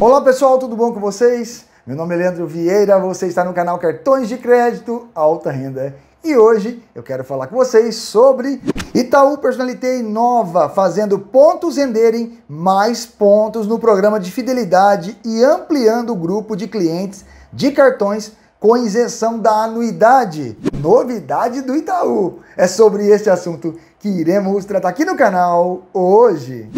Olá pessoal, tudo bom com vocês? Meu nome é Leandro Vieira, você está no canal Cartões de Crédito Alta Renda. E hoje eu quero falar com vocês sobre Itaú Personalité Inova, fazendo pontos renderem mais pontos no programa de fidelidade e ampliando o grupo de clientes de cartões com isenção da anuidade. Novidade do Itaú. É sobre este assunto que iremos tratar aqui no canal hoje.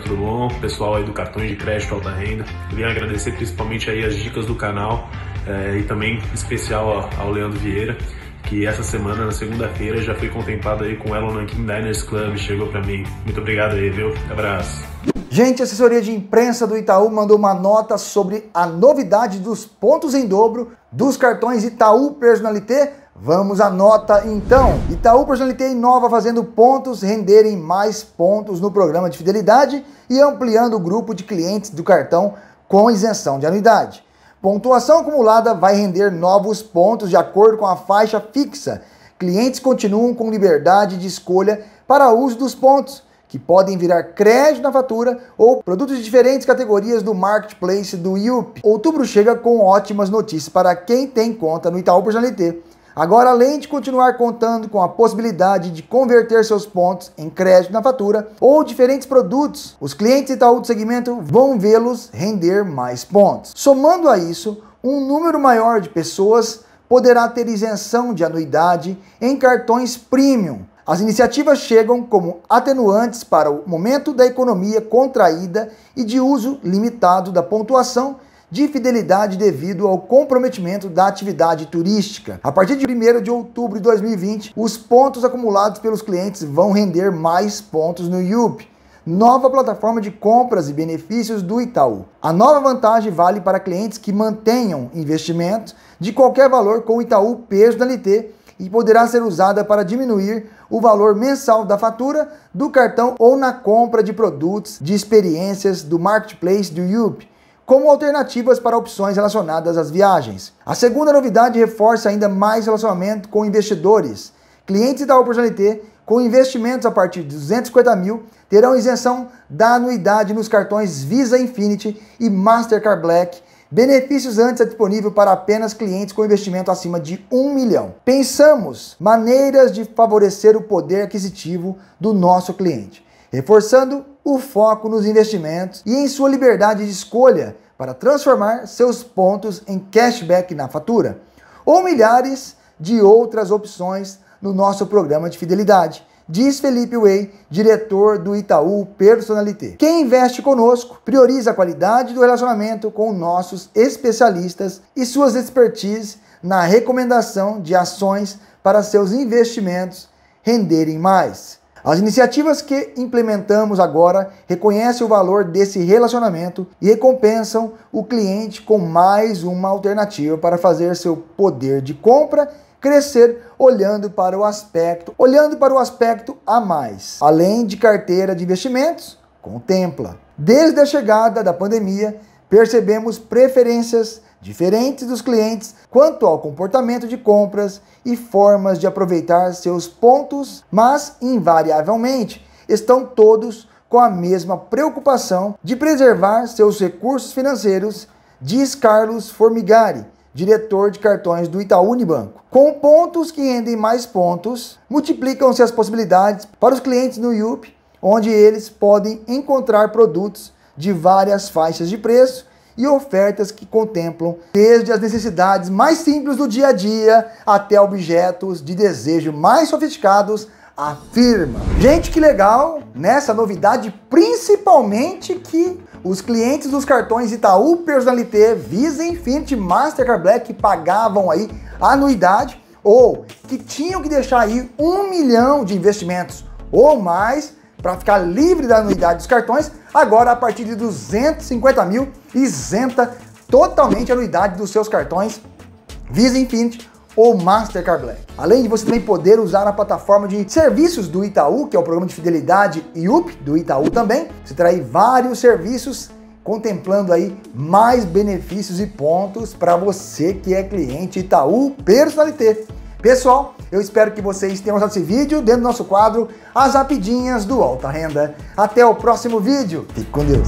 Tudo bom? Pessoal aí do Cartões de Crédito Alta Renda. Queria agradecer principalmente aí as dicas do canal é, e também especial ao Leandro Vieira, que essa semana, na segunda-feira, já foi contemplado aí com o Elon Nankin Diners Club, chegou para mim. Muito obrigado aí, viu? Abraço. Gente, a assessoria de imprensa do Itaú mandou uma nota sobre a novidade dos pontos em dobro dos cartões Itaú Personalité Vamos à nota então. Itaú Personalité inova fazendo pontos renderem mais pontos no programa de fidelidade e ampliando o grupo de clientes do cartão com isenção de anuidade. Pontuação acumulada vai render novos pontos de acordo com a faixa fixa. Clientes continuam com liberdade de escolha para uso dos pontos, que podem virar crédito na fatura ou produtos de diferentes categorias do marketplace do IUP. Outubro chega com ótimas notícias para quem tem conta no Itaú Personalité. Agora, além de continuar contando com a possibilidade de converter seus pontos em crédito na fatura ou diferentes produtos, os clientes Itaú do segmento vão vê-los render mais pontos. Somando a isso, um número maior de pessoas poderá ter isenção de anuidade em cartões premium. As iniciativas chegam como atenuantes para o momento da economia contraída e de uso limitado da pontuação de fidelidade devido ao comprometimento da atividade turística. A partir de 1 de outubro de 2020, os pontos acumulados pelos clientes vão render mais pontos no IUP, nova plataforma de compras e benefícios do Itaú. A nova vantagem vale para clientes que mantenham investimentos de qualquer valor com o Itaú Personalité e poderá ser usada para diminuir o valor mensal da fatura do cartão ou na compra de produtos de experiências do marketplace do IUP como alternativas para opções relacionadas às viagens. A segunda novidade reforça ainda mais relacionamento com investidores. Clientes da Opportunité com investimentos a partir de 250 mil terão isenção da anuidade nos cartões Visa Infinity e Mastercard Black. Benefícios antes é disponível para apenas clientes com investimento acima de 1 milhão. Pensamos maneiras de favorecer o poder aquisitivo do nosso cliente, reforçando o foco nos investimentos e em sua liberdade de escolha para transformar seus pontos em cashback na fatura, ou milhares de outras opções no nosso programa de fidelidade. Diz Felipe Way, diretor do Itaú Personalité. Quem investe conosco prioriza a qualidade do relacionamento com nossos especialistas e suas expertise na recomendação de ações para seus investimentos renderem mais. As iniciativas que implementamos agora reconhecem o valor desse relacionamento e recompensam o cliente com mais uma alternativa para fazer seu poder de compra crescer olhando para o aspecto, olhando para o aspecto a mais. Além de carteira de investimentos, contempla. Desde a chegada da pandemia, percebemos preferências diferentes dos clientes quanto ao comportamento de compras e formas de aproveitar seus pontos, mas invariavelmente estão todos com a mesma preocupação de preservar seus recursos financeiros, diz Carlos Formigari, diretor de cartões do Itaú Unibanco. Com pontos que rendem mais pontos, multiplicam-se as possibilidades para os clientes no IUP, onde eles podem encontrar produtos de várias faixas de preço e ofertas que contemplam desde as necessidades mais simples do dia a dia até objetos de desejo mais sofisticados, afirma. Gente, que legal nessa novidade, principalmente que os clientes dos cartões Itaú Personalité, Visa Infinity, Mastercard Black que pagavam aí anuidade ou que tinham que deixar aí um milhão de investimentos ou mais para ficar livre da anuidade dos cartões, agora a partir de 250 mil, isenta totalmente a anuidade dos seus cartões Visa Infinity ou Mastercard Black. Além de você também poder usar a plataforma de serviços do Itaú, que é o programa de fidelidade IUP do Itaú também, você terá aí vários serviços contemplando aí mais benefícios e pontos para você que é cliente Itaú Personalité. Pessoal, eu espero que vocês tenham gostado desse vídeo dentro do nosso quadro As Rapidinhas do Alta Renda. Até o próximo vídeo. Fique com Deus.